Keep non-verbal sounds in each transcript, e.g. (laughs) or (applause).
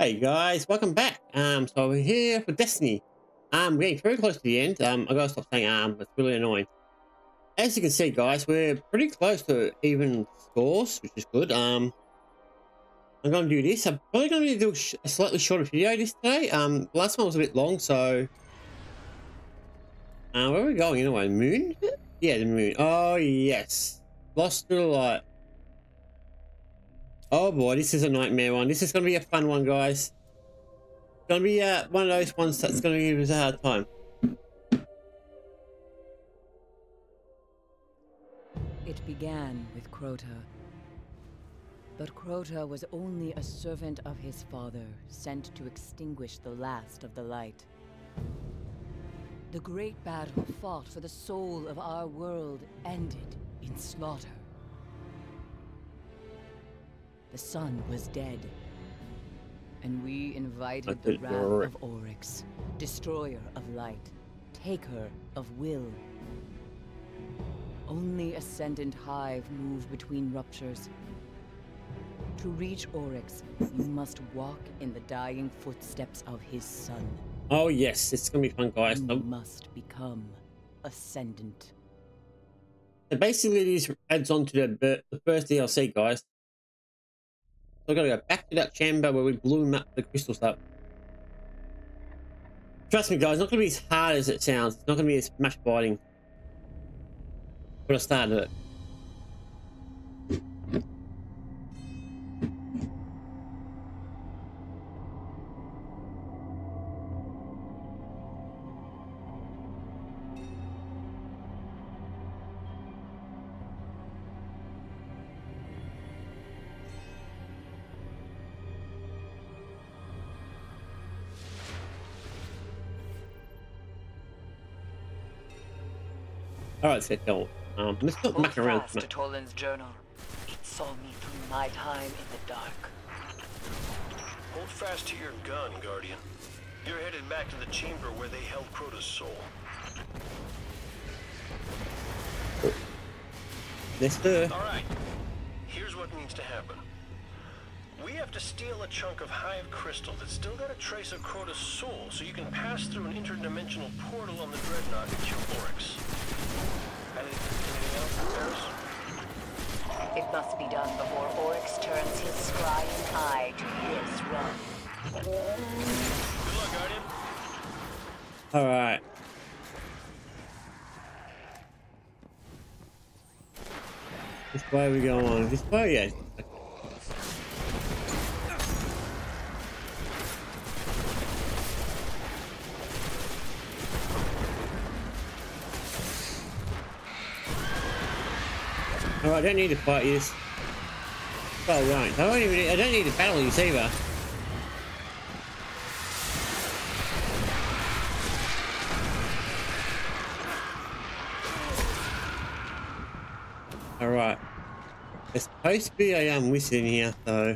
Hey guys, welcome back. Um, so we're here for Destiny. Um, we're getting very close to the end. Um, I gotta stop saying um, it's really annoying. As you can see, guys, we're pretty close to even scores, which is good. Um, I'm gonna do this. I'm probably gonna do a slightly shorter video this today. Um, last one was a bit long, so. Uh, where are we going anyway? Moon? Yeah, the moon. Oh yes, lost to the light. Oh boy, this is a nightmare one. This is going to be a fun one, guys. It's going to be uh, one of those ones that's going to give us a hard time. It began with Crota. But Crota was only a servant of his father, sent to extinguish the last of the light. The great battle fought for the soul of our world ended in slaughter. The sun was dead. And we invited the wrath of Oryx, destroyer of light, taker of will. Only Ascendant Hive move between ruptures. To reach Oryx, you must walk in the dying footsteps of his son. Oh yes, it's gonna be fun, guys. You um, must become Ascendant. So basically, this adds on to the, the first DLC, guys. So I gotta go back to that chamber where we blew up the crystals up. Trust me guys, it's not gonna be as hard as it sounds. It's not gonna be as much fighting. But I started it. All right, sit down. Um, let's not muck around. Fast to Toland's journal. It saw me through my time in the dark. Hold fast to your gun, Guardian. You're headed back to the chamber where they held Crota's soul. Let's do it. All right. Here's what needs to happen. We have to steal a chunk of Hive crystal that's still got a trace of Crota's soul, so you can pass through an interdimensional portal on the Dreadnought and kill Oryx. It must be done before Oryx turns his scrying eye to this run. Good luck, Guardian. All right. This way we go on. This way, yeah. I don't need to fight you. Well, right. I don't even. I don't need to battle you either. All right. There's supposed to be a um wizard in here, though.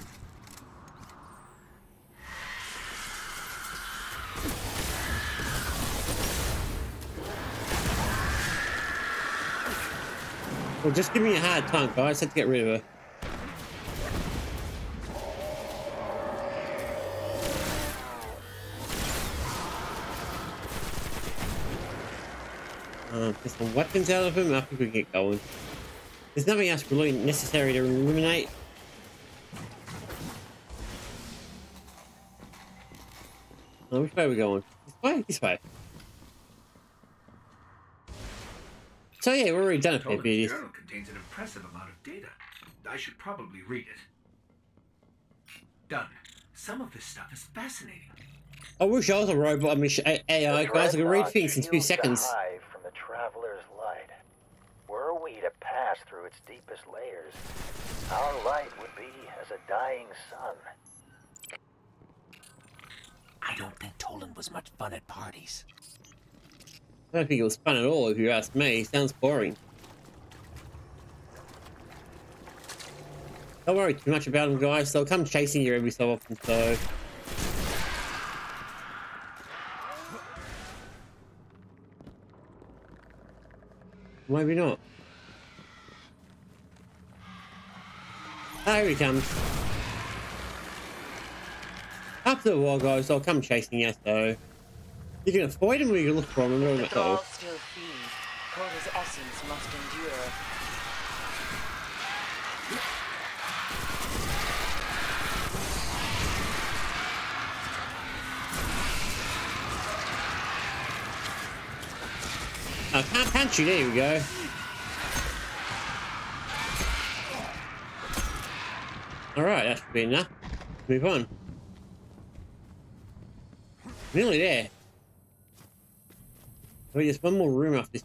Well, just give me a hard time, guys. Let's get rid of her. Uh, get some weapons out of him. I think we can get going. There's nothing else really necessary to eliminate. Oh, which way are we going? This way? This way. So yeah, we're already done a fair Toland's bit. journal contains an impressive amount of data. I should probably read it. Done. Some of this stuff is fascinating. I wish I was a robot. I mean, A- AI guys. I can read things in two seconds. From the traveler's light. Were we to pass through its deepest layers, our light would be as a dying sun. I don't think Toland was much fun at parties. I don't think it was fun at all, if you ask me. It Sounds boring. Don't worry too much about them, guys. They'll come chasing you every so often, so... Maybe not. Ah, here he comes. After a while, guys, they'll come chasing us, so you can avoid him or you can look for. The And thrall all. still feed. Crota's essence must endure. I can't punch you. There we go. All right, that should be enough. Move on. Nearly there. Wait, there's one more room after this,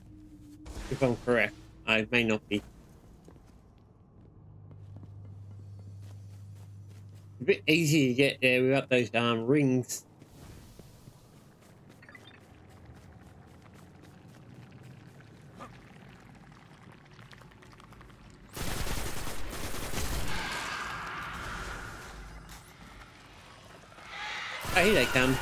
if I'm correct. I may not be. A bit easier to get there without those um, rings. Oh, here they come.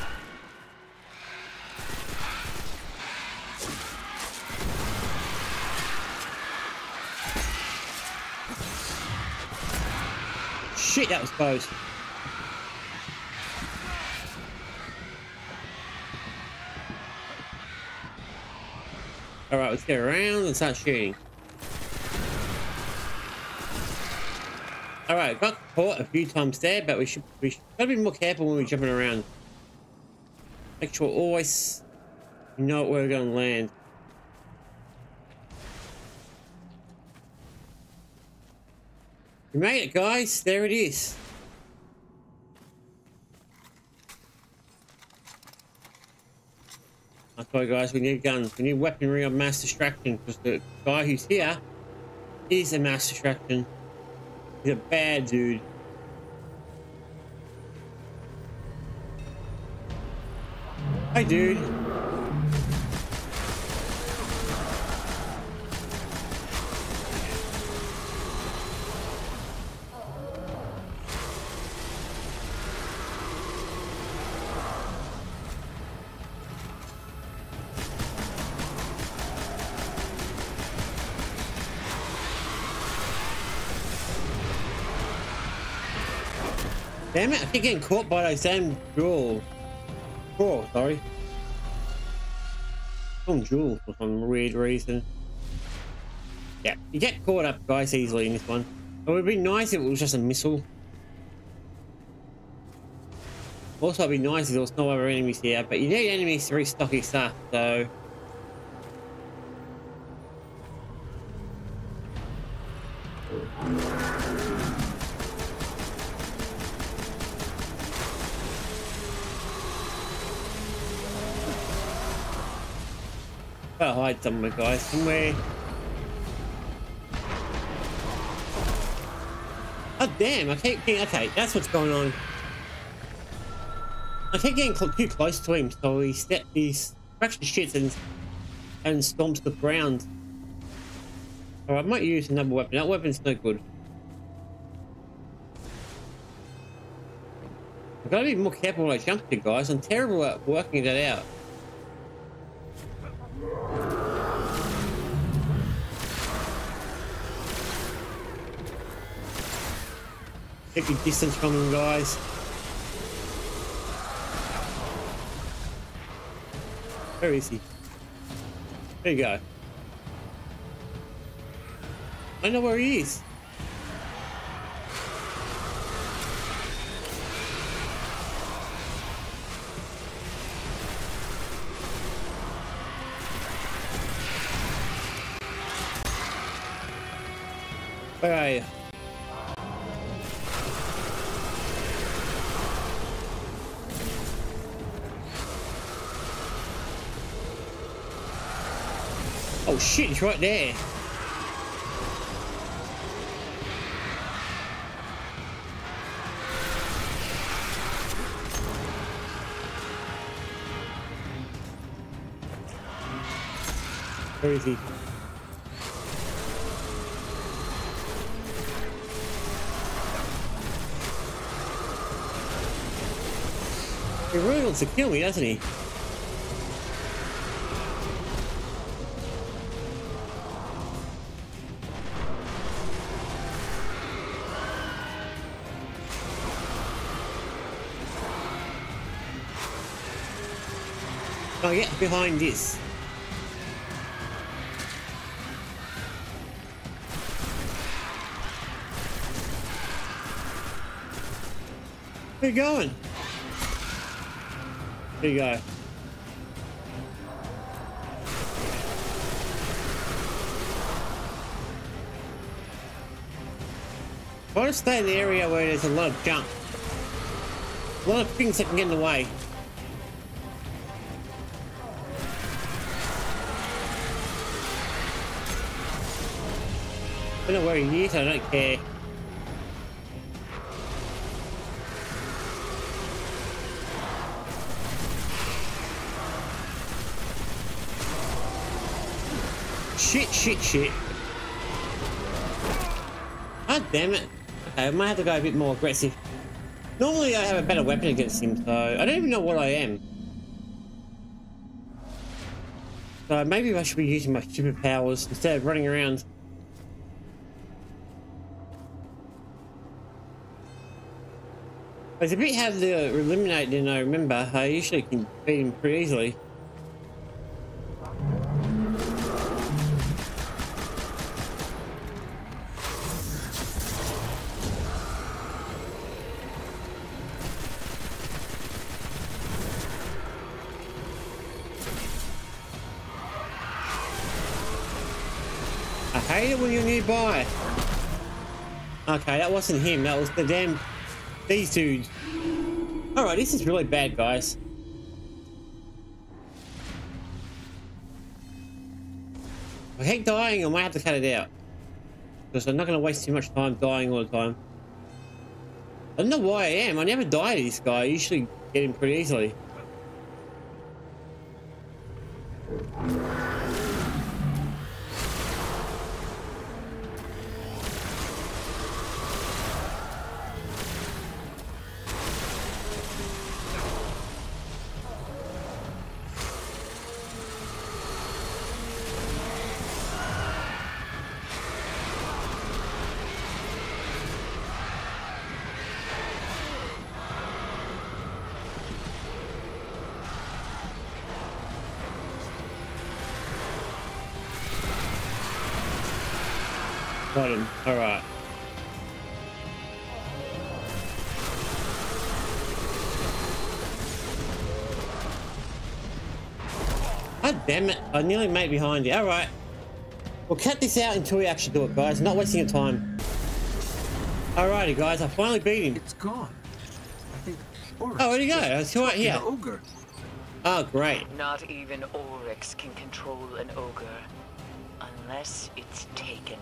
Shit, that was close. Alright, let's get around and start shooting. Alright, got caught a few times there, but we should we should gotta be more careful when we're jumping around. Make sure always know where we're gonna land. We made it, guys. There it is. Why, guys, we need guns. We need weaponry of mass distraction because the guy who's here is a mass distraction. He's a bad dude. Hi, dude. Damn it, I keep getting caught by those damn jewel. Oh, sorry. Oh, jewel for some weird reason. Yeah, you get caught up, guys, easily in this one. It would be nice if it was just a missile. Also, it'd be nice if there was no other enemies here, but you need enemies to restock your stuff, so... hide somewhere, guys. Somewhere. Oh, damn. I keep getting... Okay, that's what's going on. I keep getting cl too close to him, so he step these fraction shits and and stomps the ground. Oh, I might use another weapon. That weapon's no good. I've got to be more careful when I jump to guys. I'm terrible at working that out. Your distance from them, guys. Where is he? There you go. I know where he is. Where are you? Oh shit, it's right there. Where is he? He really wants to kill me, doesn't he? Get behind this? Where you going? There you go. Try to stay in the area where there's a lot of junk. A lot of things that can get in the way. I don't where he is, I don't care. Shit, shit, shit. God damn it. Okay, I might have to go a bit more aggressive. Normally I have a better weapon against him, so I don't even know what I am. So maybe I should be using my superpowers instead of running around. It's a bit hard to eliminate, and I remember I usually can beat him pretty easily. I hate it when you're nearby. Okay, that wasn't him. That was the damn... These dudes. This is really bad, guys. I hate dying. I might have to cut it out. Because I'm not going to waste too much time dying all the time. I don't know why I am. I never die to this guy. I usually get him pretty easily. Got him. Alright. God damn it. I nearly made behind you. Alright. We'll cut this out until we actually do it, guys. Not wasting your time. Alrighty, guys. I finally beat him. It's gone. I think. Oryx Oh, where'd he go? It's right here. the ogre. Oh, great. Not even Oryx can control an ogre. Unless it's taken.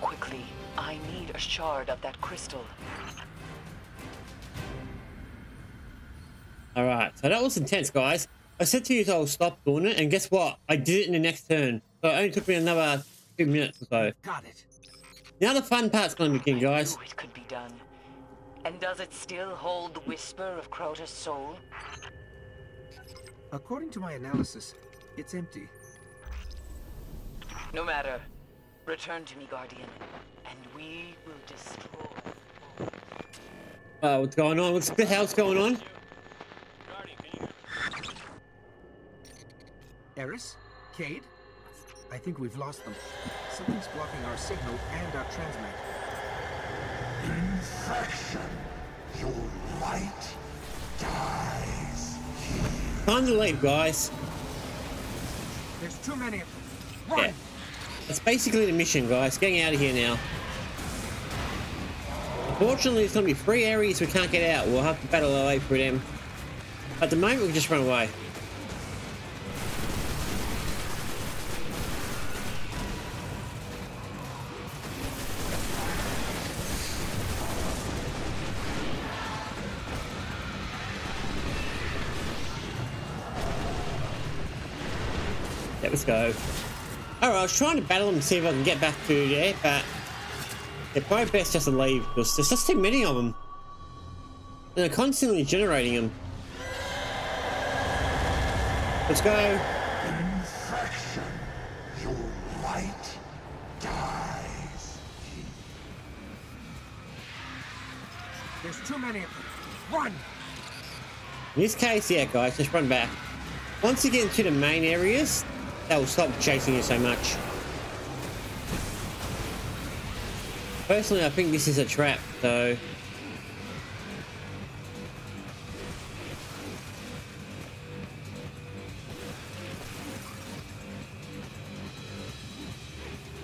Now quickly, I need a shard of that crystal. Alright, so that was intense, guys. I said to you I'll stop doing it, and guess what? I did it in the next turn. So it only took me another two minutes or so. Got it. Now the fun part's gonna begin, guys. It could be done. And does it still hold the whisper of Crota's soul? According to my analysis, it's empty. No matter. Return to me, Guardian, and we will destroy. Uh, what's going on? What's the hell's going on? Eris? Cayde? I think we've lost them. Something's blocking our signal and our transmat. Infection. Your light dies. here. Time to leave, guys. There's too many of them. Run! Yeah. That's basically the mission, guys. Getting out of here now. Unfortunately, there's gonna be three areas we can't get out. We'll have to battle our way through them. At the moment, we can just run away. Let's go. Alright, I was trying to battle them to see if I can get back to there, but they're probably best just to leave because there's just too many of them. And they're constantly generating them. Let's go. Infection. Your light dies. There's too many of them. Run! In this case, yeah, guys, just run back. once you get into the main areas, that will stop chasing you so much. Personally, I think this is a trap, though.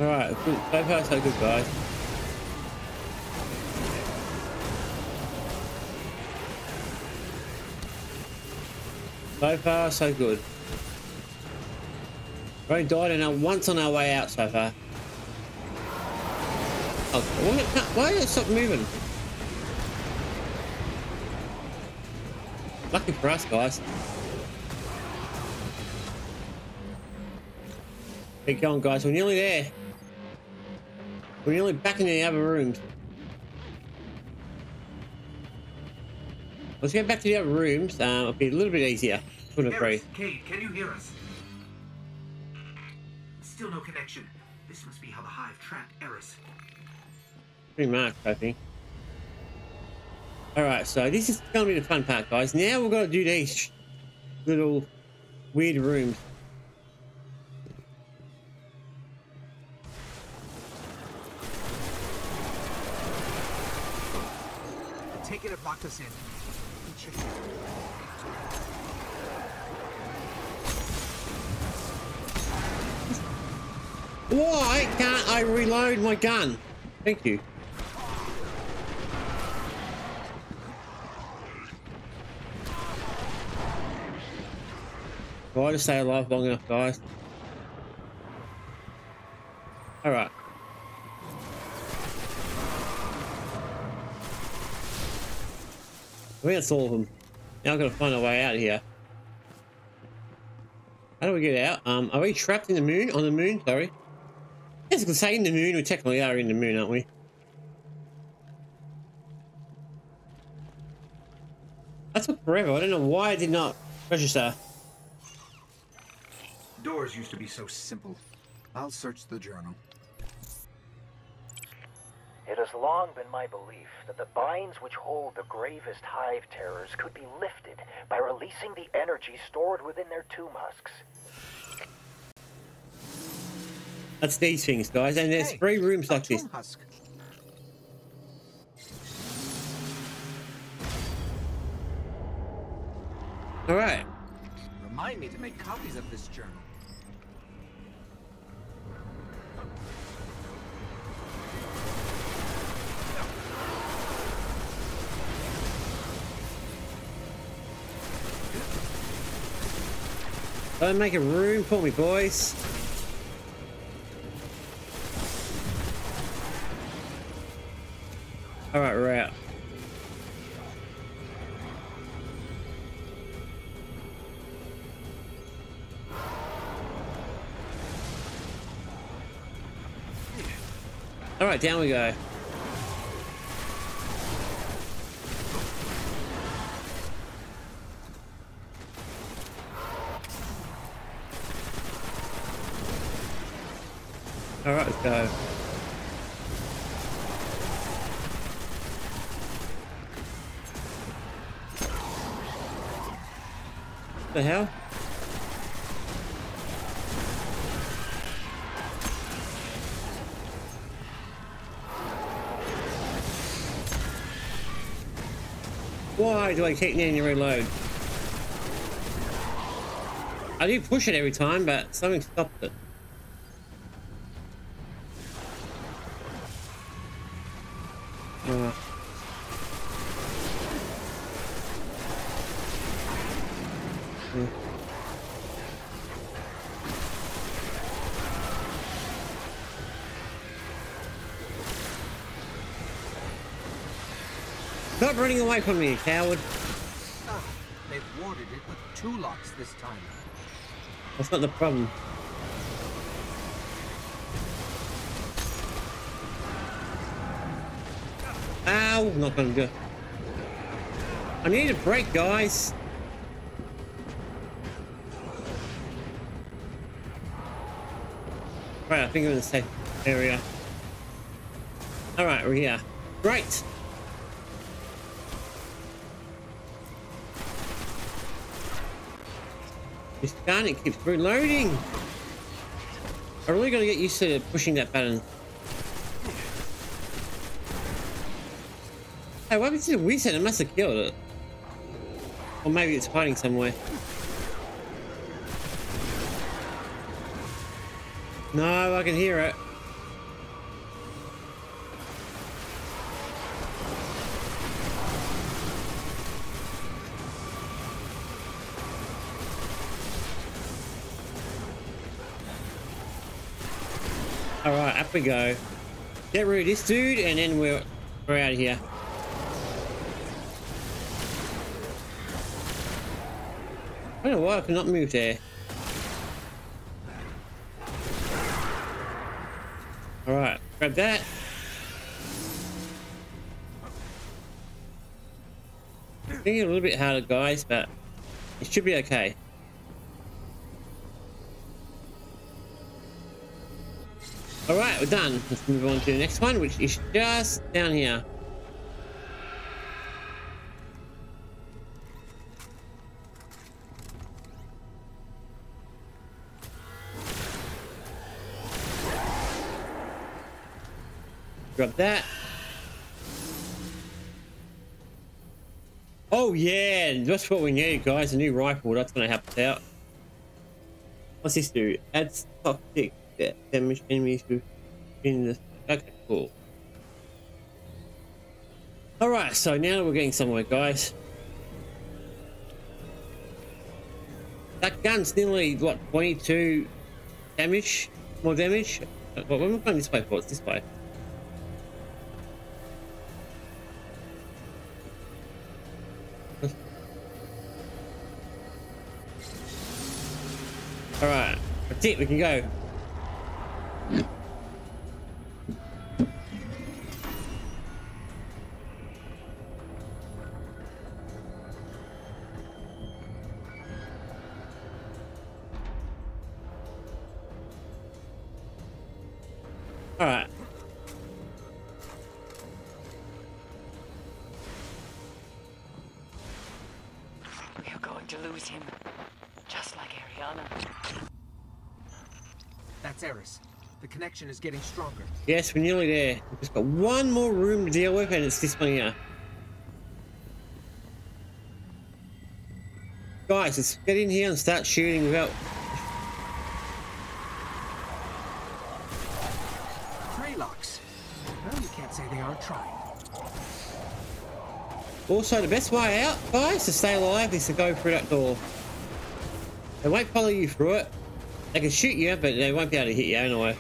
Alright, so far so good guys. So far so good. We only died in our once on our way out so far. Oh, why, why did it stop moving? Lucky for us, guys. Keep going, guys. We're nearly there. We're nearly back in the other rooms. Let's get back to the other rooms. Um, it'll be a little bit easier. Couldn't agree. Cayde, can you hear us? Still no connection. This must be how the Hive trapped Eris. Pretty much, I think. Alright, so this is going to be the fun part, guys. Now we're going to do these little weird rooms. Take it locked us in. Why can't I reload my gun? Thank you. Try to stay alive long enough, guys. Alright. I think that's all of them. Now I've got to find a way out of here. How do we get out? Um, are we trapped in the moon? On the moon, sorry. Yes, I can say in the moon. We technically are in the moon, aren't we? That took forever. I don't know why I did not register. Doors used to be so simple. I'll search the journal. It has long been my belief that the binds which hold the gravest hive terrors could be lifted by releasing the energy stored within their tomb husks. That's these things, guys. And there's Hey, three rooms like this. husk. All right. Remind me to make copies of this journal. Don't make a room for me, boys. All right, we're out. All right, down we go. All right, let's go. The hell? Why do I keep needing to reload? I do push it every time, but something stopped it. Running away from me, you coward. Ah, they've warded it with two locks this time. That's not the problem. Ow, not gonna go. I need a break, guys. Right, I think I'm in the safe area. Alright, we're here. Great. This gun, it keeps reloading. I really gotta get used to pushing that button. Hey, what happened to the wizard? It must have killed it. Or maybe it's hiding somewhere. No, I can hear it. Up we go. Get rid of this dude and then we're, we're out of here. I don't know why I cannot move there. Alright, grab that. Thinking a little bit harder, guys, but it should be okay. Alright, we're done. Let's move on to the next one, which is just down here. Grab that. Oh yeah, that's what we need, guys. A new rifle. That's gonna help us out. What's this do? Adds toxic damage enemies to in the. Okay, cool. All right, so now we're getting somewhere, guys. That gun's nearly what 22 damage, more damage. Well, we're going this way for it's this way. All right, that's it. We can go. Is getting stronger. Yes, we're nearly there. We've just got one more room to deal with, and it's this one here. Guys, let's get in here and start shooting without... Traylocks. Well, you can't say they aren't trying. Also, the best way out, guys, to stay alive is to go through that door. They won't follow you through it. They can shoot you, but they won't be able to hit you anyway.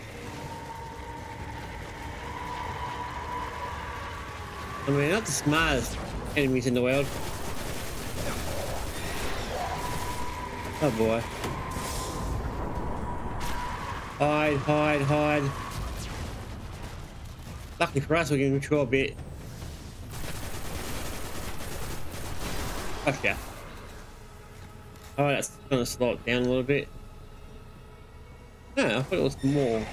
I mean, not the smartest enemies in the world. Oh boy. Hide, hide, hide. Lucky for us, we can control a bit. Gotcha. Oh, that's gonna slow it down a little bit. No, I thought it was more.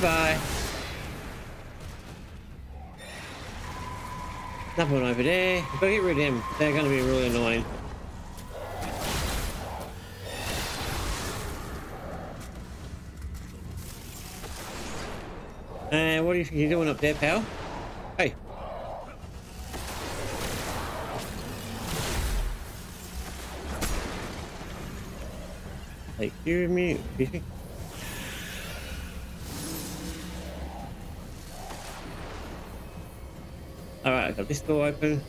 Bye bye. Another one over there. We've got to get rid of them. They're going to be really annoying. And what do you you're doing up there, pal? Hey. Like, you me. This door open.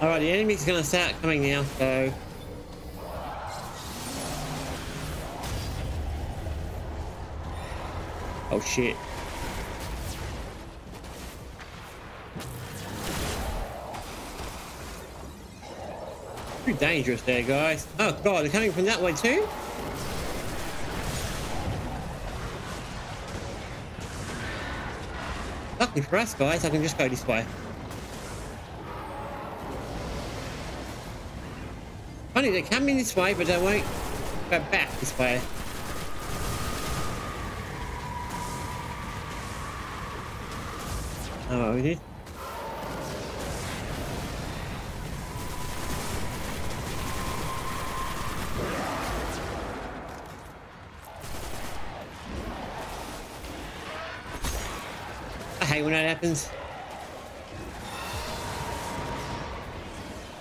Alright, the enemy's gonna start coming now, so... Oh shit. Too dangerous there, guys. Oh god, they're coming from that way too? Luckily for us, guys, I can just go this way. Funny, they're coming this way, but they won't go back this way. Oh, we did. When that happens.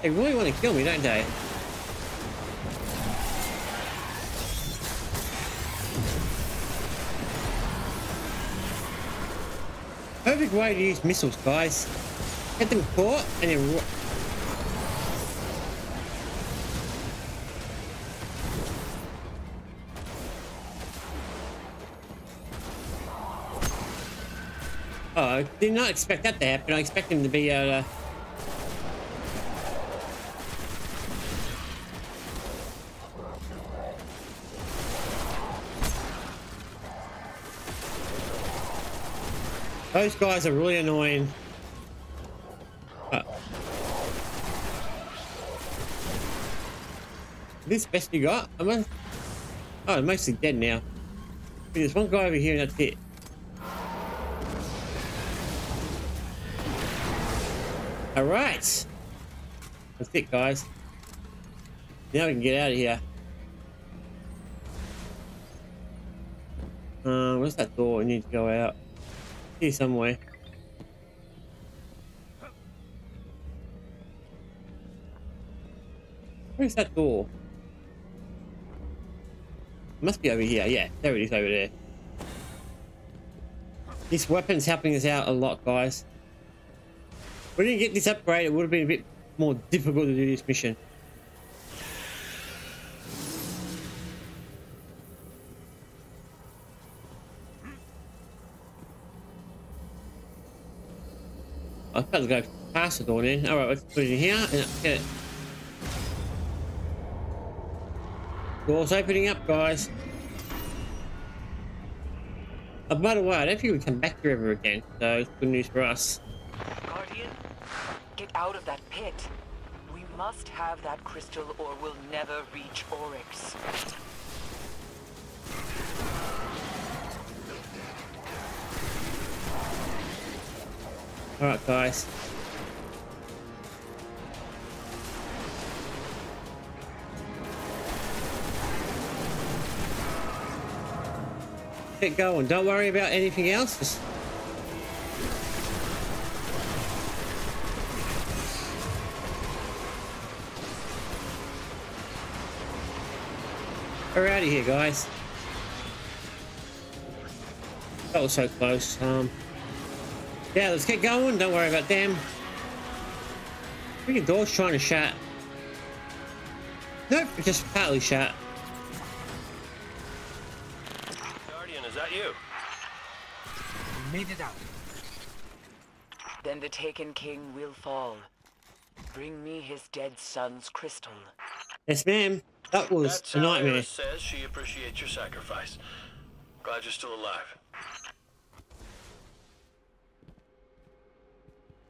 They really want to kill me, don't they? Perfect way to use missiles, guys. Get them caught and then... I did not expect that to happen. I expect him to be able to... Those guys are really annoying. Uh, this best you got? Am I? Oh, I'm mostly dead now. There's one guy over here and that's it. Alright. That's it, guys. Now we can get out of here. Uh, where's that door? We need to go out. Here somewhere. Where's that door? Must be over here. Yeah, there it is over there. This weapon's helping us out a lot, guys. We didn't get this upgrade, it would have been a bit more difficult to do this mission. I was about to go past the door then. Alright, let's put it in here and get it. Door's opening up, guys. Uh, by the way, I don't think we come back here ever again, so it's good news for us. Get out of that pit. We must have that crystal or we'll never reach Oryx. Alright, guys. Get going. Don't worry about anything else. Just... We're out of here, guys. That was so close. Um, yeah, let's get going. Don't worry about them. Freaking door's trying to shut. Nope, just partly shut. Guardian, is that you? We made it out. Then the Taken King will fall. Bring me his dead son's crystal. Yes, ma'am. That was That's a nightmare. Says she appreciates your sacrifice. Glad you're still alive.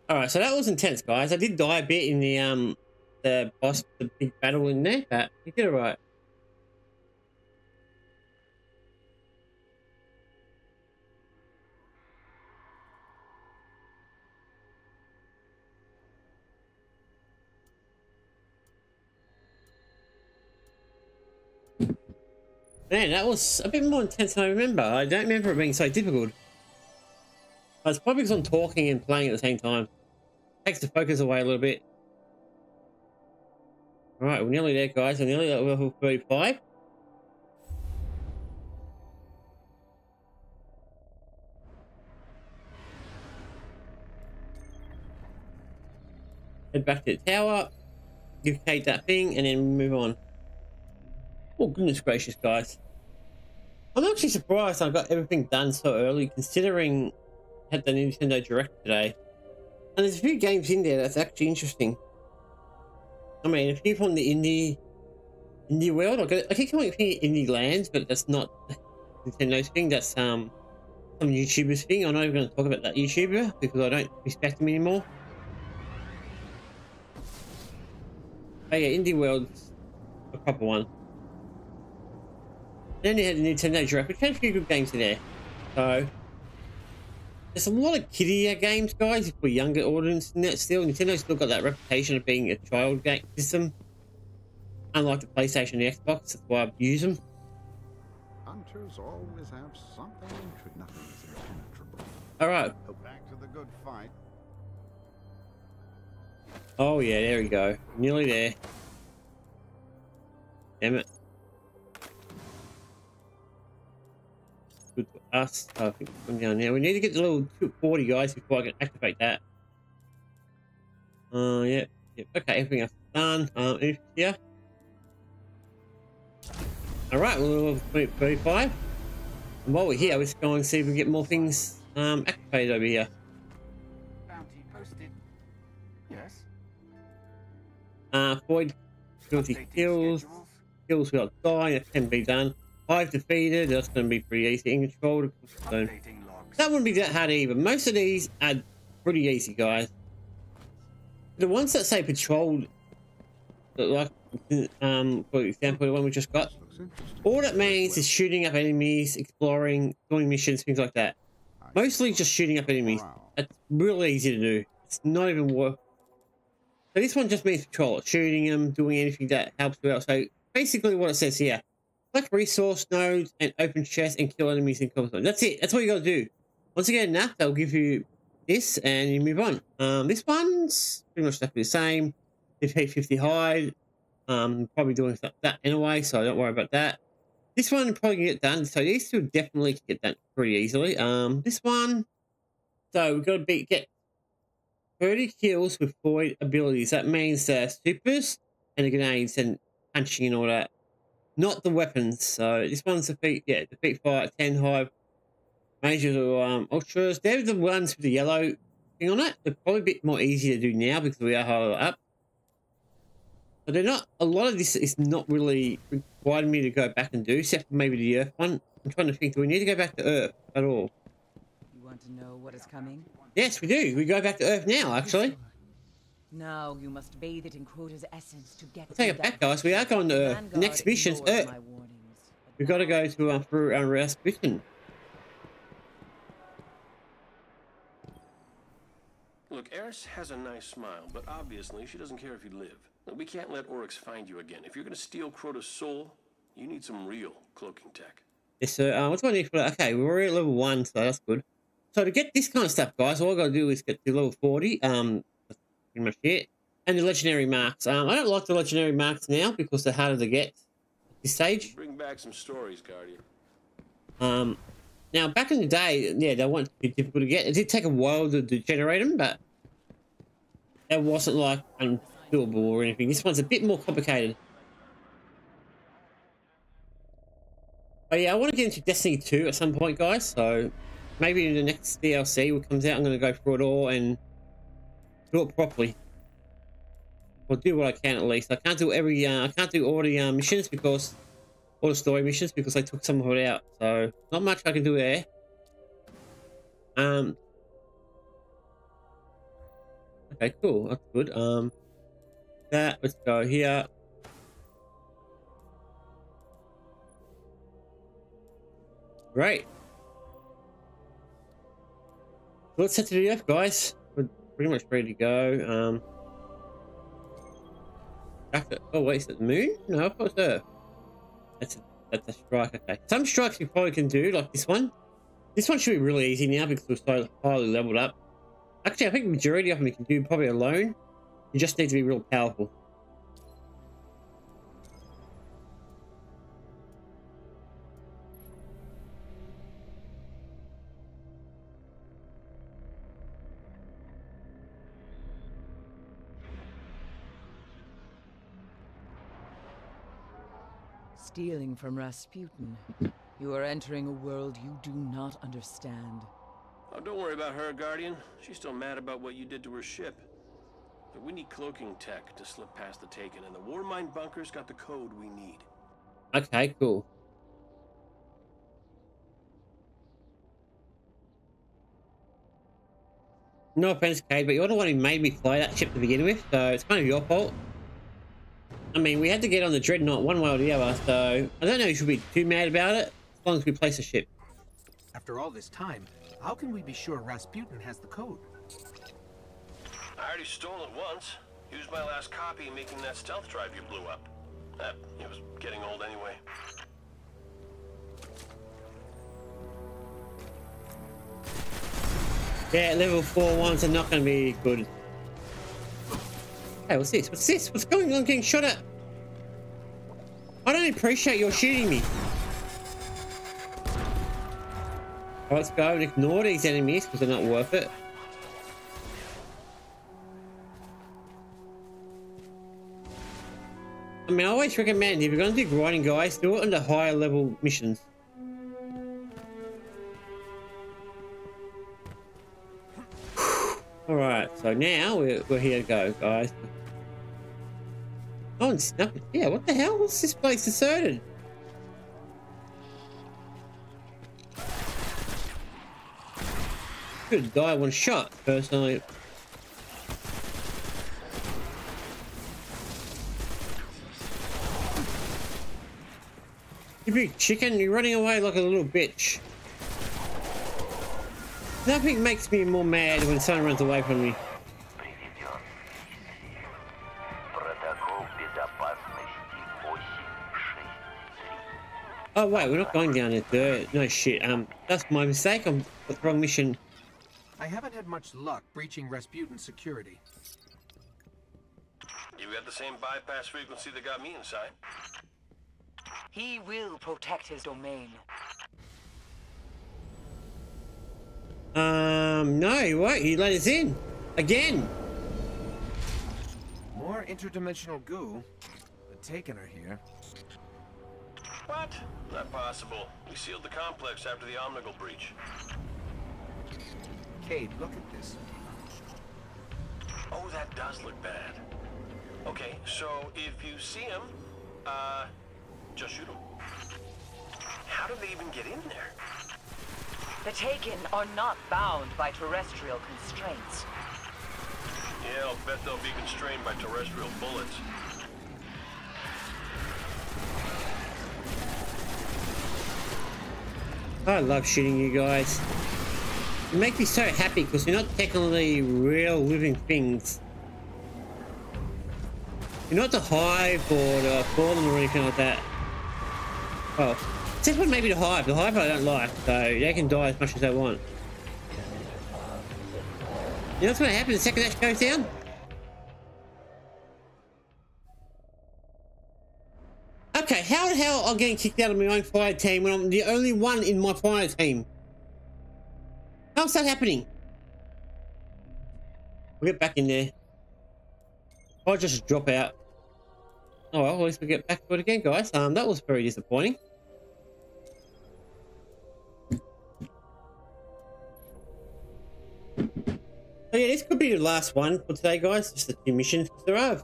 Alright, so that was intense, guys. I did die a bit in the um the boss the big battle in there, but you did alright. Man, that was a bit more intense than I remember. I don't remember it being so difficult. But It's probably because I'm talking and playing at the same time. It Takes the focus away a little bit. Alright, we're nearly there, guys. We're nearly at level 35. Head back to the tower. Give Kate that thing and then move on. Oh, goodness gracious, guys. I'm actually surprised I got everything done so early, considering I had the Nintendo Direct today. And there's a few games in there that's actually interesting. I mean, a few from the indie indie world. I, I keep calling it indie lands, but that's not (laughs) Nintendo's thing. That's um some YouTuber's thing. I'm not even going to talk about that YouTuber because I don't respect him anymore. But yeah, indie world a proper one. Then you had the Nintendo Direct, which had a few good games in there. So there's a lot of kiddier games, guys, for younger audience in that still. Nintendo's still got that reputation of being a child game system. Unlike the PlayStation and the Xbox, that's why I use them. Hunters always have something Nothing is impenetrable. Alright. Back to the good fight. Oh yeah, there we go. Nearly there. Damn it. Us. Oh, I think come down there. We need to get the little 240 guys before I can activate that. Uh, yeah. Yep. Okay, everything else is done. Um, anything here? Alright, we're level 35. And while we're here, let's go and see if we can get more things um, activated over here. Bounty posted. Yes. Uh, Void penalty kills. schedules. Kills without dying, that can be done. Five defeated, that's going to be pretty easy. In control, so that wouldn't be that hard either. Most of these are pretty easy, guys. The ones that say patrolled, like, um, for example, the one we just got, This looks interesting. all that means is shooting up enemies, exploring, doing missions, things like that. Mostly just shooting up enemies. It's really easy to do. It's not even worth. So this one just means patrol, shooting them, doing anything that helps you out. So basically, what it says here: collect resource nodes and open chests and kill enemies in combat. That's it. That's what you got to do. Once you get enough, they'll give you this, and you move on. Um, this one's pretty much exactly the same. Defeat 50 hide. Um, probably doing that anyway, so don't worry about that. This one probably get done. So these two definitely can get done pretty easily. Um, this one, so we've got to be get 30 kills with void abilities. That means uh, supers and the grenades and punching and all that. Not the weapons. So this one's defeat, yeah, the defeat fire, 10 hive, major or um, ultras. They're the ones with the yellow thing on it. They're probably a bit more easy to do now because we are higher up. But they're not, a lot of this is not really required me to go back and do, except for maybe the Earth one. I'm trying to think, do we need to go back to Earth at all? You want to know what is coming? Yes, we do. We go back to Earth now, actually. Now you must bathe it in Crota's essence to get I'll take it back, guys. We are going to Earth. The next mission's ignored Earth. warnings, We've got to go to uh, through our Rasputin. Look, Eris has a nice smile, but obviously she doesn't care if you live. We can't let Oryx find you again. If you're gonna steal Crota's soul, you need some real cloaking tech. Yes, sir. Uh, what's my need for that? Okay, we're already at level one, so that's good. So to get this kind of stuff, guys, all I got to do is get to level 40. Um, that's pretty much it. And the legendary marks. Um, I don't like the legendary marks now because they're harder to get at this stage. Bring back some stories, Guardian. Um, now back in the day, yeah, they weren't too difficult to get. It did take a while to, to generate them, but it wasn't like undoable or anything. This one's a bit more complicated. But yeah, I want to get into Destiny 2 at some point, guys. So maybe in the next DLC that comes out, I'm going to go through it all and do it properly. Or do what I can at least. I can't do every. Uh, I can't do all the uh, missions because all the story missions because I took some of it out. So not much I can do there. Um. Okay, cool. That's good. Um. That let's go here. Great. Let's head to the Earth, guys. Pretty much ready to go. Um. Oh wait, is it moon? No, I thought Earth. That's a, that's a strike. Okay. Some strikes you probably can do, like this one. This one should be really easy now because we're so highly leveled up. Actually, I think majority of them you can do probably alone. You just need to be real powerful. Stealing from Rasputin. You are entering a world you do not understand. Oh, don't worry about her, Guardian. She's still mad about what you did to her ship. But we need cloaking tech to slip past the Taken, and the Warmind bunker's got the code we need. Okay, cool. No offense, Cayde, but you're the one who made me fly that ship to begin with, so it's kind of your fault. I mean, we had to get on the Dreadnought one way or the other, so I don't know if you should be too mad about it, as long as we place a ship. After all this time, how can we be sure Rasputin has the code? I already stole it once. Used my last copy making that stealth drive you blew up. That, it was getting old anyway. Yeah, level 4 ones are not going to be good. Hey, what's this? What's this? What's going on getting shot at? I don't appreciate your shooting me. Let's go and ignore these enemies because they're not worth it. I mean, I always recommend if you're going to do grinding, guys, do it under higher level missions. (sighs) Alright, so now we're, we're here to go, guys. Oh, and snuck Yeah, what the hell? This place deserted? Could die one shot, personally. You big chicken, you're running away like a little bitch. Nothing makes me more mad when someone runs away from me. Oh wait, we're not going down there. No shit. Um, that's my mistake. I'm the wrong mission. I haven't had much luck breaching Rasputin's security. You got the same bypass frequency that got me inside. He will protect his domain. Um, no, he won't. He let us in. Again. More interdimensional goo. The Taken are here. What? Not possible. We sealed the complex after the Omnigul breach. Cayde, look at this. Oh, that does look bad. Okay, so if you see him, uh, just shoot him. How did they even get in there? The Taken are not bound by terrestrial constraints. Yeah, I'll bet they'll be constrained by terrestrial bullets. I love shooting you guys. You make me so happy because you're not technically real living things. You're not the Hive or the Fallen or anything like that. Well, except for maybe the Hive. The Hive I don't like, so they can die as much as they want. You know what's going to happen the second that goes down? I'm getting kicked out of my own fire team when I'm the only one in my fire team? How's that happening? We'll get back in there. I'll just drop out. Oh well, at least we get back to it again, guys. Um, that was very disappointing. So yeah, this could be the last one for today, guys. Just the two missions. There are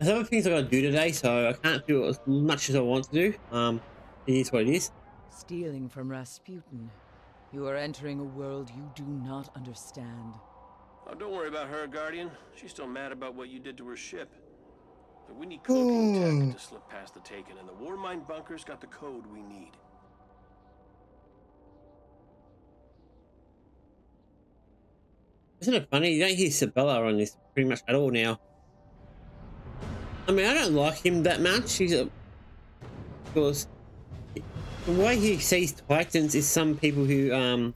there's other things I gotta do today, so I can't do as much as I want to do. Um, it is what it is. Stealing from Rasputin. You are entering a world you do not understand. Oh, don't worry about her, Guardian. She's still mad about what you did to her ship. But we need cloaking tech to slip past the Taken, and the Warmind bunker's got the code we need. Isn't it funny? You don't hear Zavala on this pretty much at all now. I mean, I don't like him that much. He's a... Because the way he sees Titans is some people who, um...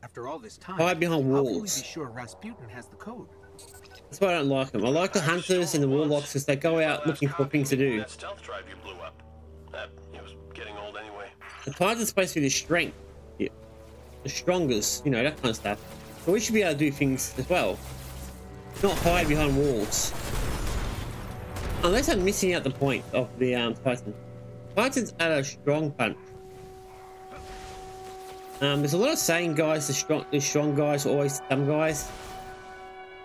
After all this time, hide behind how can we walls. be sure Rasputin has the code? That's why I don't like them. I like the hunters and the warlocks because they go out looking for things to do. That stealth drive you blew up. That, it was getting old anyway. The Titans are supposed to be the strength. Yeah. The strongest, you know, that kind of stuff. So we should be able to do things as well. Not hide behind walls. Unless I'm missing out the point of the um, Titan. Titans are a strong punch. Um, there's a lot of saying guys, the strong, the strong guys always dumb guys.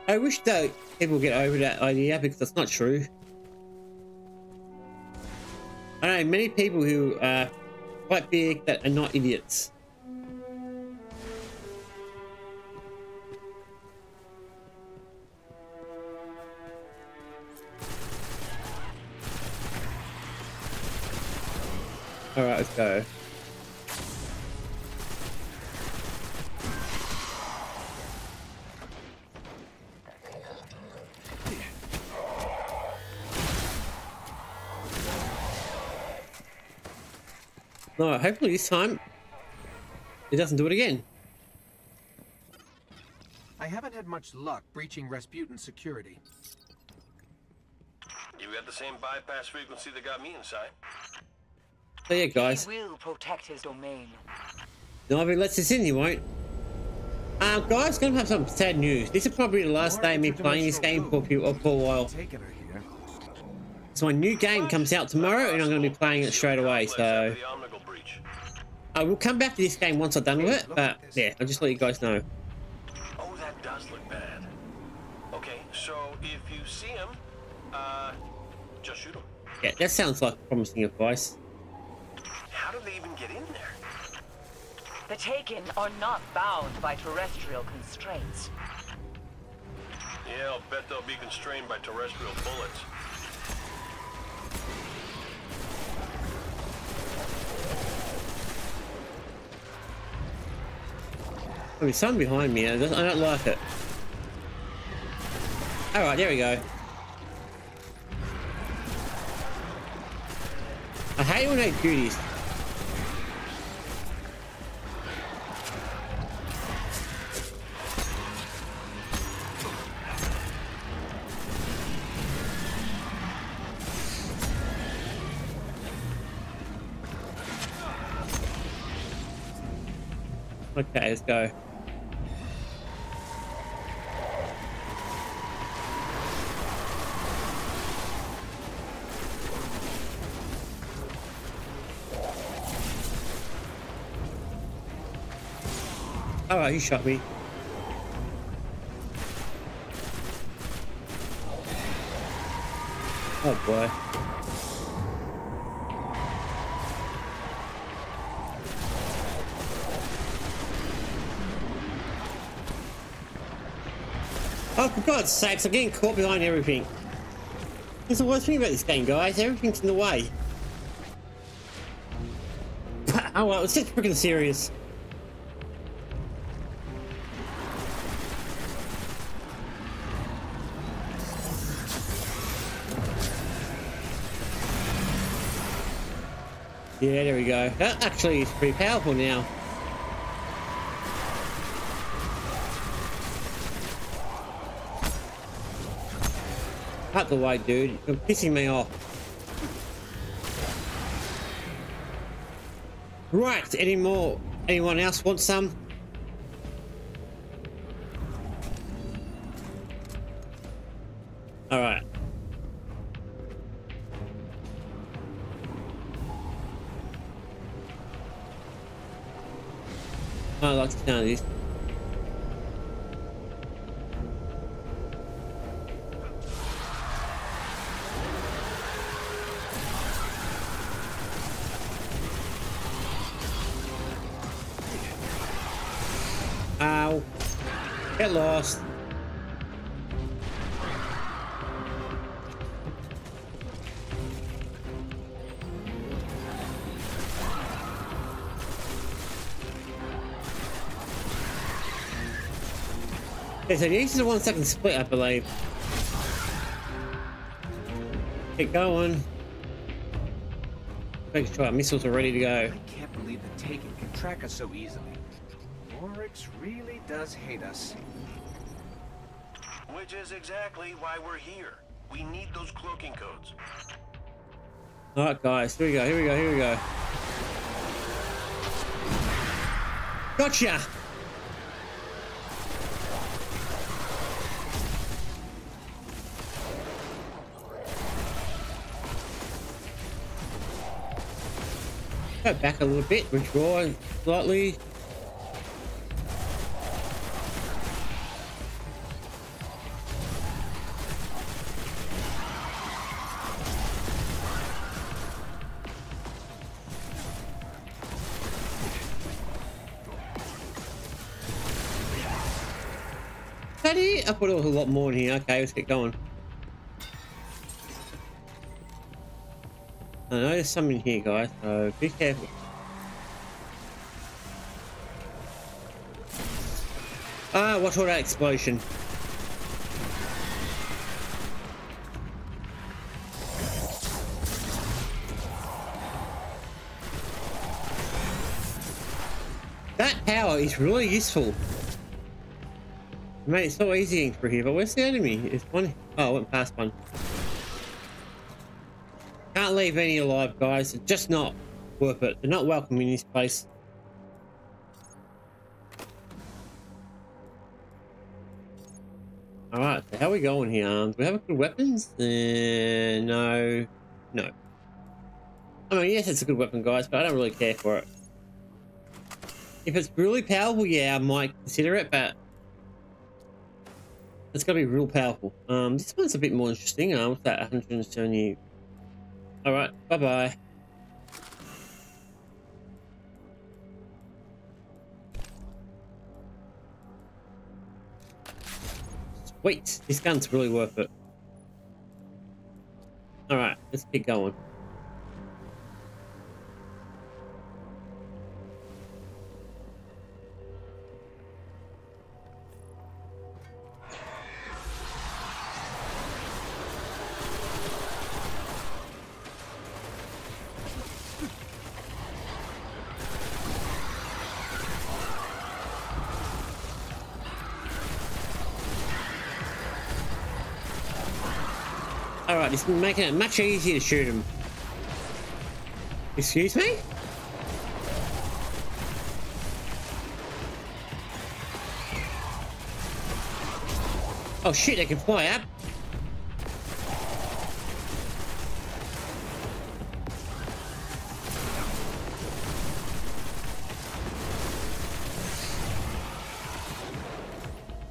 I wish that people get over that idea because that's not true. I know many people who are quite big that are not idiots. Alright, let's go. No, hopefully this time it doesn't do it again. I haven't had much luck breaching Rasputin's security. You got the same bypass frequency that got me inside. So yeah, guys. He will protect his domain. No, if he lets us in, he won't. Uh, guys, gonna have some sad news. This is probably the last day of me playing this game for a, few, for a while. So my new game comes out tomorrow, and I'm gonna be playing it straight away. So I will come back to this game once I'm done with it. But yeah, I'll just let you guys know. Oh, that does look bad. Okay, so if you see him, uh, just shoot him. Yeah, that sounds like promising advice. How do they even get in there? The Taken are not bound by terrestrial constraints. Yeah, I'll bet they'll be constrained by terrestrial bullets. There's something behind me. I don't, I don't like it. All right, there we go. I hate when they do this. Okay, let's go. Alright, he shot me. Oh boy. Oh, for God's sakes, I'm getting caught behind everything. That's the worst thing about this game, guys. Everything's in the way. (laughs) oh well, it's just freaking serious. Yeah, there we go. That actually is pretty powerful now. The way, dude. You're pissing me off. Right, any more? Anyone else want some? Alright. I like oh, the of this. Okay, so this is a one second split, I believe. Get going. Make sure our missiles are ready to go. I can't believe the Taken can track us so easily. Oryx really does hate us. Which is exactly why we're here. We need those cloaking codes. Alright guys, here we go, here we go, here we go. Gotcha! Go back a little bit, withdraw slightly. Daddy, I was a lot more in here. Okay, let's get going. I know there's some in here, guys, so be careful. Ah, watch all that explosion. That power is really useful. Mate, it's so easy through here, but where's the enemy? It's one. Oh, I went past one. Can't leave any alive, guys. It's just not worth it. They're not welcome in this place. Alright, so how are we going here? Um, do we have a good weapons? Uh, no. No. I mean, yes, it's a good weapon, guys, but I don't really care for it. If it's really powerful, yeah, I might consider it, but it's got to be real powerful. Um, this one's a bit more interesting. Um, what's that? 170. All right, bye bye. Wait, this gun's really worth it. All right, let's keep going. It's making it much easier to shoot him. Excuse me? Oh shit, they can fly up.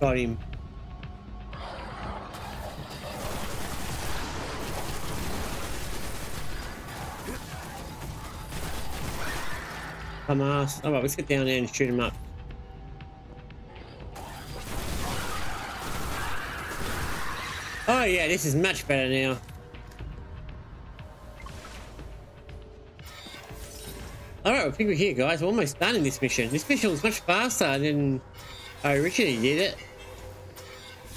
Got him. Hamas. Alright, oh, let's get down there and shoot him up. Oh yeah, this is much better now. Alright, I think we're here guys. We're almost done in this mission. This mission was much faster than I originally did it.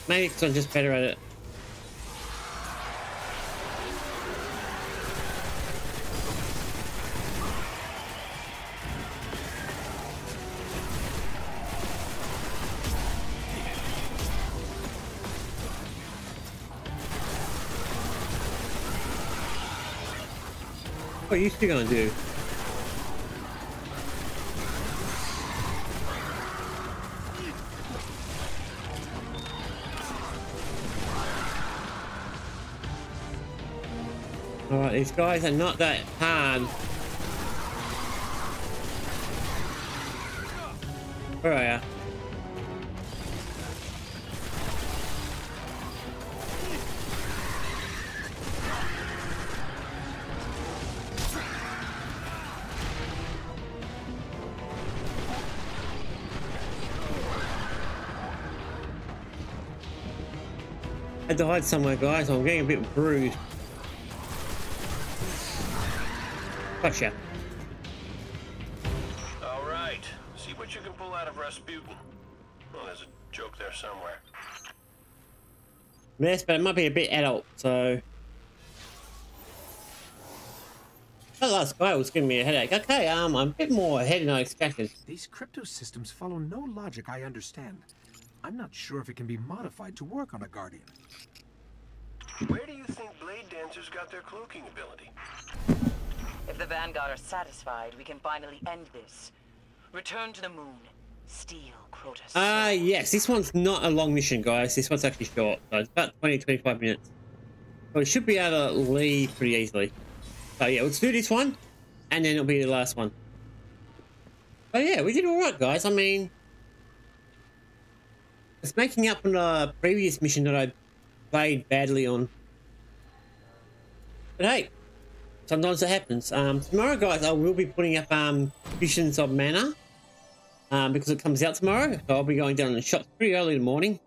Maybe because I'm just better at it. What are you still gonna do? Alright, these guys are not that hard. Where are ya? I died somewhere, guys. I'm getting a bit bruised. Gotcha. All right. See what you can pull out of Rasputin. Well, there's a joke there somewhere. Yes, but it might be a bit adult, so... That last guy was giving me a headache. Okay, um, I'm a bit more ahead than I expected. These crypto systems follow no logic I understand. I'm not sure if it can be modified to work on a Guardian. Where do you think Blade Dancers got their cloaking ability? If the Vanguard are satisfied, we can finally end this. Return to the moon. Steal Crota's. Ah, uh, yes. This one's not a long mission, guys. This one's actually short. So it's about 20, 25 minutes. So we should be able to leave pretty easily. So yeah, let's do this one. And then it'll be the last one. But yeah, we did alright, guys. I mean... It's making up on a previous mission that I played badly on. But hey, sometimes it happens. Um, tomorrow, guys, I will be putting up um, Visions of Mana um, because it comes out tomorrow. So I'll be going down in the shops pretty early in the morning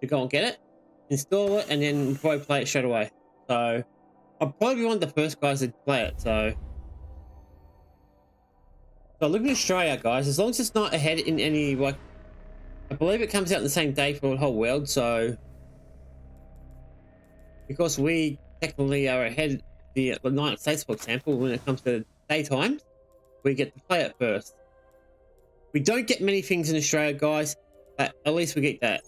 to go and get it, install it, and then probably play it straight away. So I'll probably be one of the first guys to play it, so. So look at Australia, guys. As long as it's not ahead in any like, I believe it comes out the same day for the whole world. So because we technically are ahead the, United States, for example, when it comes to daytime, we get to play it first. We don't get many things in Australia, guys, but at least we get that.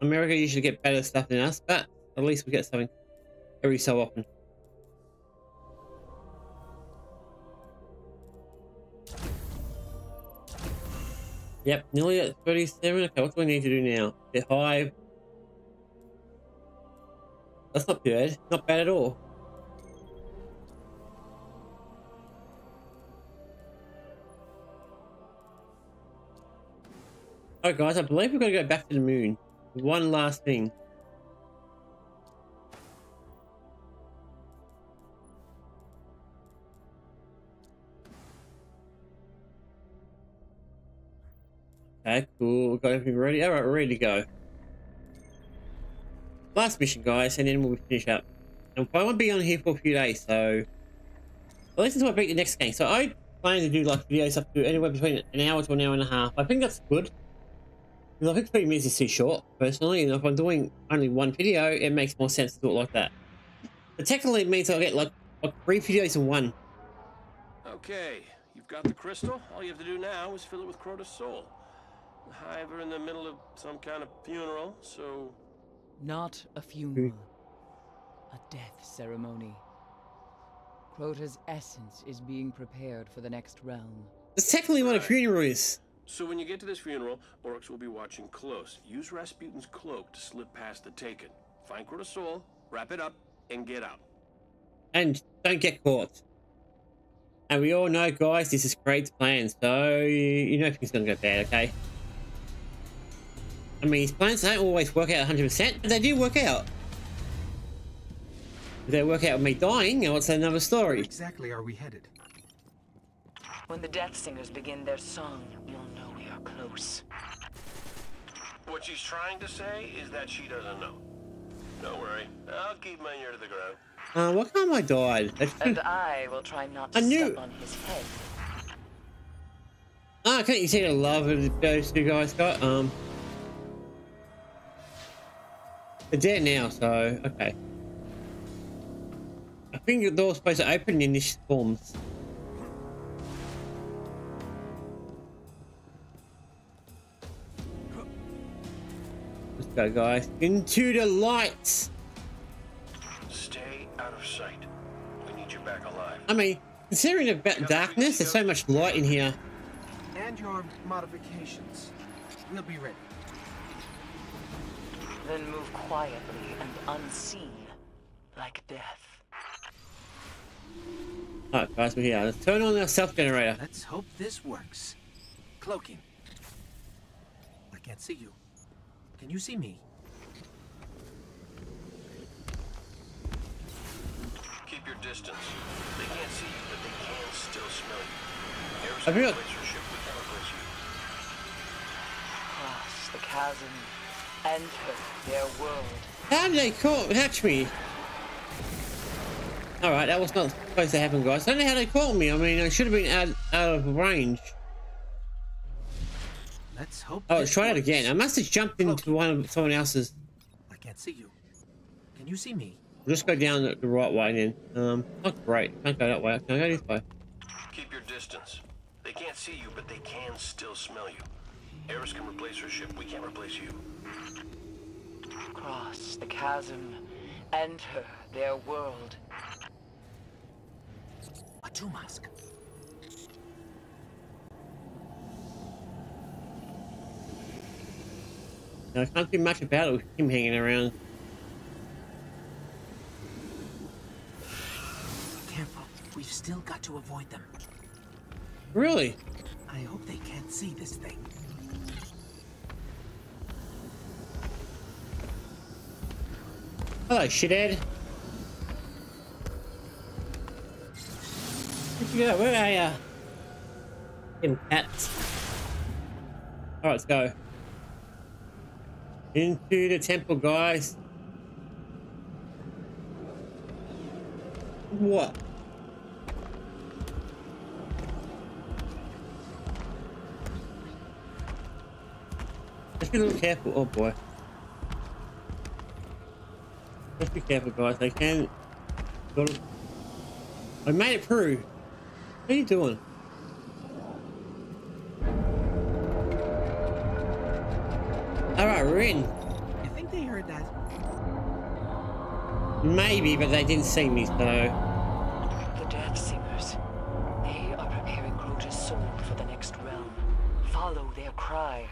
America usually get better stuff than us, but at least we get something every so often. Yep, nearly at 37. Okay, what do we need to do now? The hive. That's not bad. Not bad at all. Alright guys, I believe we're going to go back to the moon. One last thing. Okay, cool. We've got everything ready. Alright, we're ready to go. Last mission, guys, and then we'll finish up. And I won't be on here for a few days, so... At least until I beat the next game. So I plan to do like videos up to anywhere between an hour to an hour and a half. I think that's good. Because I think 30 minutes is too short, personally, and if I'm doing only one video, it makes more sense to do it like that. But technically it means I'll get like, like three videos in one. Okay, you've got the crystal. All you have to do now is fill it with Crota's soul. The Hive are in the middle of some kind of funeral, so... Not a funeral. A death ceremony. Crota's essence is being prepared for the next realm. It's technically what a funeral is. So when you get to this funeral, Oryx will be watching close. Use Rasputin's cloak to slip past the Taken. Find Crota's soul, wrap it up, and get out. And don't get caught. And we all know, guys, this is Cayde's plan, so you know things are gonna go bad, okay? I mean, his plans don't always work out 100%, but they do work out. If they work out with me dying, well, it's another story. Where exactly are we headed? When the Death Singers begin their song, you'll know we are close. What she's trying to say is that she doesn't know. Don't worry, I'll keep my ear to the ground. Uh, what time I died? and (laughs) I will try not to I knew- step on his head. Ah, can't you see the love of those two guys got? Um, they're dead now, so okay. I think the door's supposed to open in this forms. Let's go, guys. Into the lights. Stay out of sight. We need you back alive. I mean, considering the ba- darkness, there's so much light in here. And your modifications. We'll be ready. Then move quietly and unseen, like death. Alright, guys, we're here. Let's turn on our self generator. Let's hope this works. Cloaking. I can't see you. Can you see me? Keep your distance. They can't see you, but they can still smell you. Harrison, Have you- replace with chemicals you. Cross the chasm. Enter their world. How did they caught catch me? Alright, that was not supposed to happen, guys. I don't know how they caught me. I mean, I should have been out, out of range. Let's hope. Oh, this try it again. I must have jumped into one of someone else's. I can't see you. Can you see me? Just go down the, the right way then. Um, oh great. Can't go that way. Can I go this way? Keep your distance. They can't see you, but they can still smell you. Eris can replace her ship. We can't replace you. Cross the chasm. Enter their world. A two mask. I can't do much about it with him hanging around. Careful. We've still got to avoid them. Really? I hope they can't see this thing. Hello, shithead. Where'd go? Where are ya? Them cats. Alright, let's go. Into the temple, guys. What? Let's be a little careful. Oh boy. Let's be careful, guys. They can. I made it through. What are you doing? Alright, we're in. I think they heard that. Maybe, but they didn't see me, so. The Death Singers. They are preparing Crota's soul for the next realm. Follow their cry.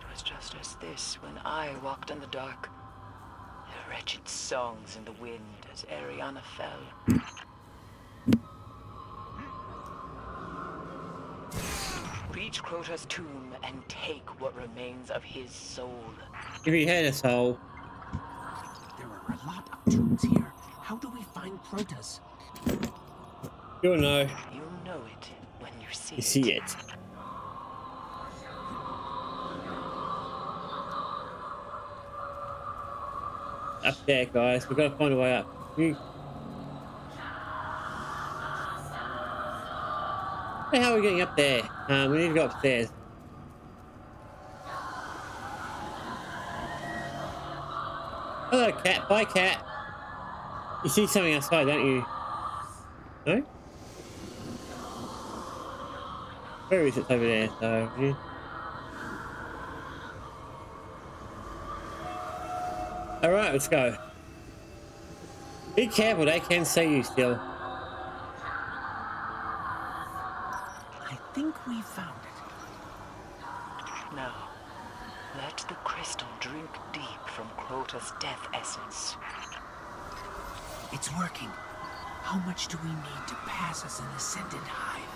It was just as this when I walked in the dark. Their wretched songs in the wind as Ariana fell. Reach Crota's tomb and take what remains of his soul. If you had a soul. There are a lot of tombs here. How do we find Crota's? You'll know. You'll know it when you see You see it. Up there, guys. We've got to find a way up. You... How are we getting up there? Um, we need to go upstairs. Hello, cat. Bye, cat. You see something outside, don't you? No? Where is it over there? So, yeah. Alright, let's go. Be careful, they can see you still. I think we found it. Now, let the crystal drink deep from Crota's death essence. It's working. How much do we need to pass as an ascendant hive?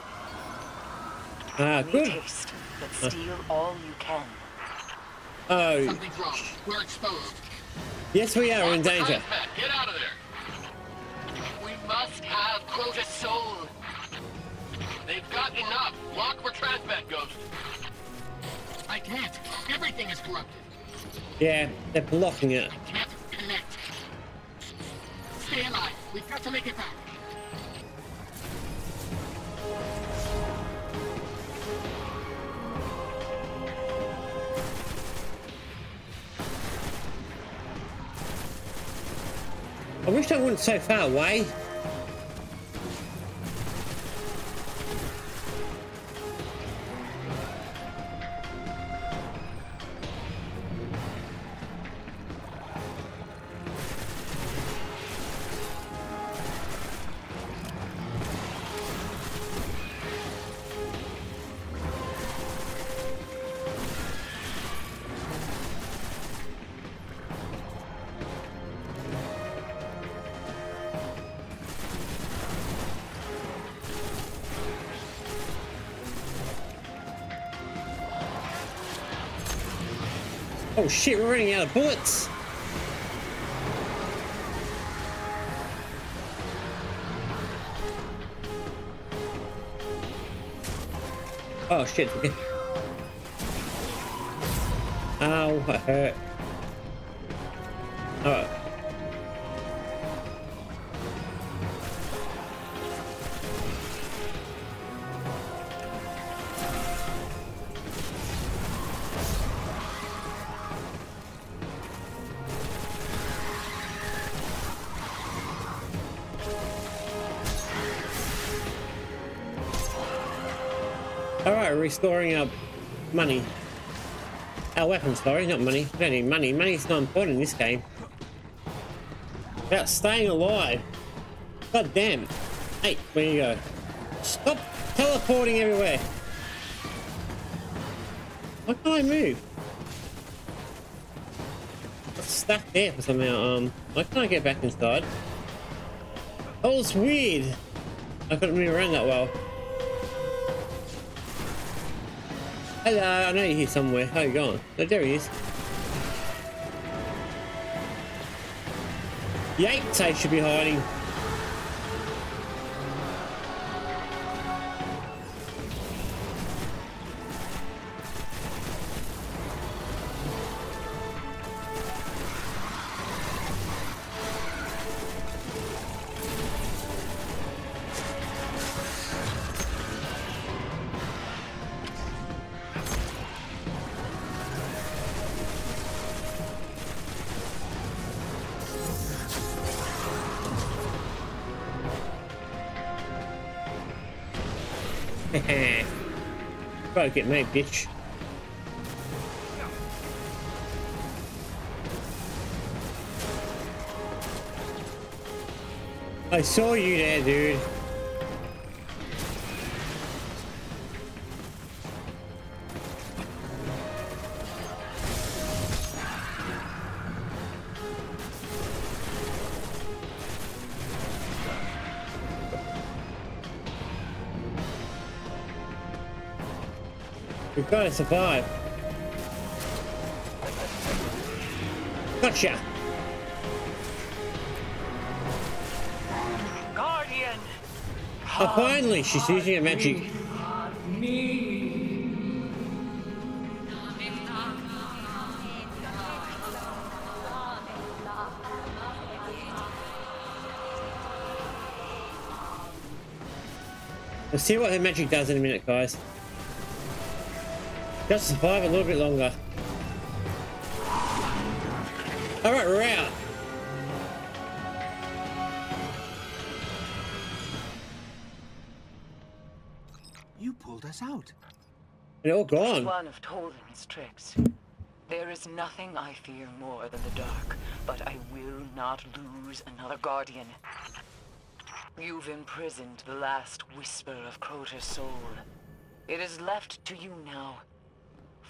Ah, Only good. taste, but steal all you can. Oh, Something's wrong. We're exposed. Yes, we are in danger. Get out of there. We must have Crota's soul. They've got enough. Lock for transmat, Ghost. I can't. Everything is corrupted. Yeah, they're blocking it. Can't connect. Stay alive. We've got to make it back. I wish I wasn't so far away. Oh shit, we're running out of bullets. Oh shit. (laughs) Ow, I hurt. Restoring our money. Our weapons, sorry, not money. We don't need money. Money's not important in this game. About staying alive. God damn. Hey, where you go? Stop teleporting everywhere. Why can't I move? I'm stuck there for somehow. Um, why can't I get back inside? Oh, it's weird. I couldn't move around that well. Hello, uh, I know you're here somewhere. How you going? Oh, there he is. Yates I should be hiding. Eh. Try to get me, bitch. I saw you there, dude. Got to survive. Gotcha. Guardian! Oh, finally, she's using her magic. We'll see what her magic does in a minute, guys. Just survive a little bit longer. Alright, we're out. You pulled us out. They're all gone. One of Toland's tricks. There is nothing I fear more than the dark, but I will not lose another guardian. You've imprisoned the last whisper of Crota's soul. It is left to you now.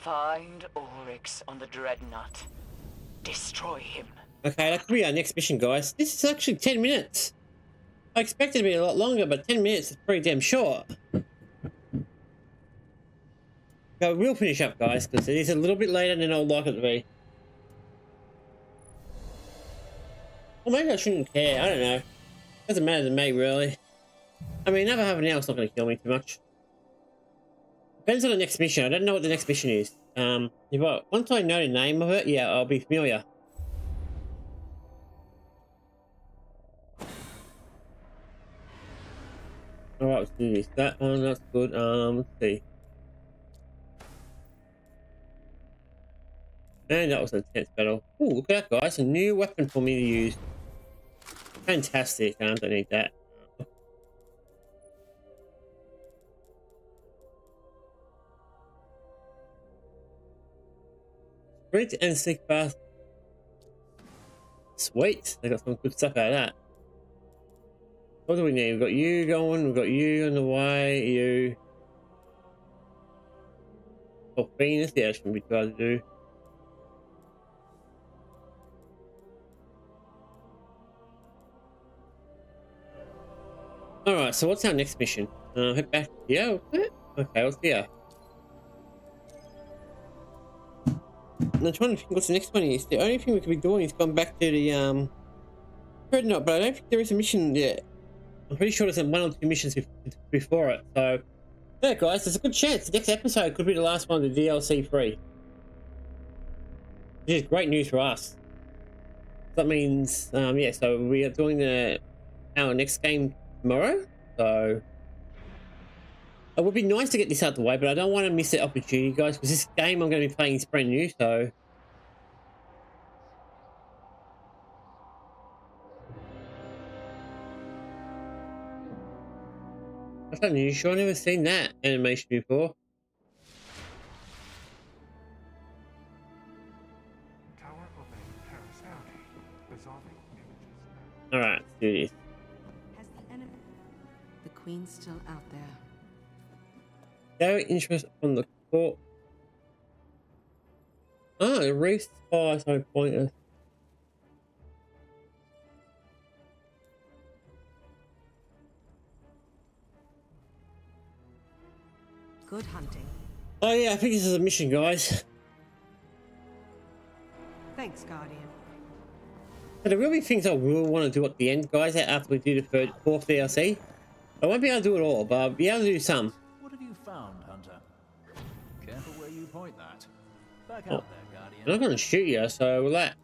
Find Oryx on the Dreadnought. Destroy him. Okay, that could be our next mission, guys. This is actually 10 minutes. I expected it to be a lot longer, but 10 minutes is pretty damn short. So we'll finish up, guys, because it is a little bit later than I'd like it to be. Well, maybe I shouldn't care. I don't know. Doesn't matter to me, really. I mean, never having else not going to kill me too much. Depends on the next mission. I don't know what the next mission is. Um, if I, once I know the name of it, yeah, I'll be familiar. Alright, let's do this. That one, that's good. Um, let's see. And that was an intense battle. Oh, look at that, guys. A new weapon for me to use. Fantastic. I don't need that. Sprint and stick bath. Sweet. They got some good stuff out of that. What do we need? We've got you going, we've got you on the way, you. Oh, Venus, yeah, shouldn't be trying to do. Alright, so what's our next mission? Uh, head back here? Okay, what's here? I'm trying to think what's the next one is. The only thing we could be doing is going back to the, um... Dreadnought, but I don't think there is a mission yet. I'm pretty sure there's one or two missions before it, so... Yeah, guys, there's a good chance the next episode could be the last one of the DLC free. Which is great news for us. That means, um, yeah, so we are doing the our next game tomorrow, so... It would be nice to get this out of the way, but I don't want to miss that opportunity, guys, because this game I'm going to be playing is brand new, so... That's unusual. I've never seen that animation before. Alright, let's do this. Has the enemy... The queen's still out there. Show interest on the court. Ah, the race far so pointless. Good hunting. Oh yeah, I think this is a mission, guys. Thanks, Guardian. But there will be things I will want to do at the end, guys, after we do the third, fourth DLC. I won't be able to do it all, but I'll be able to do some. What have you found, Hunter? Careful where you point that. Back Oh. out there, Guardian. I'm not going to shoot you, so relax.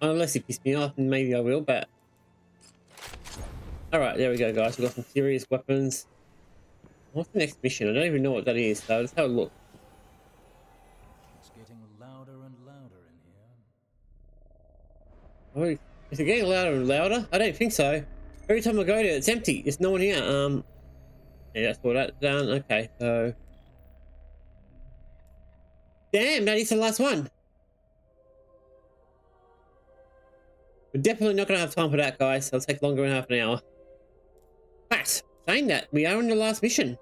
Unless you piss me off, then maybe I will, but... Alright, there we go, guys. We've got some serious weapons. What's the next mission? I don't even know what that is, so let's have a look. It's getting louder and louder in here. Oh, is it getting louder and louder? I don't think so. Every time I go there, it's empty. There's no one here. Um, yeah, that's all that done. Okay, so damn, that is the last one. We're definitely not gonna have time for that, guys. It'll take longer than half an hour. But saying that, we are on the last mission.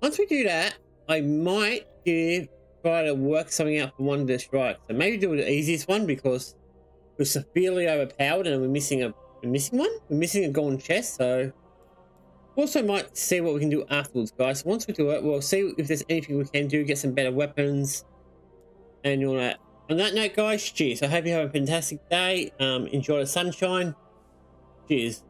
Once we do that, I might give try to work something out for one of the strikes. So maybe do the easiest one because we're severely overpowered and we're missing a missing one. We're missing a golden chest. So also might see what we can do afterwards, guys. Once we do it, we'll see if there's anything we can do. Get some better weapons and all that. On that note, guys, cheers. I hope you have a fantastic day. Um, enjoy the sunshine. Cheers.